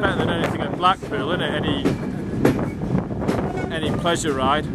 Better than anything at Blackpool, isn't it? Any any pleasure ride.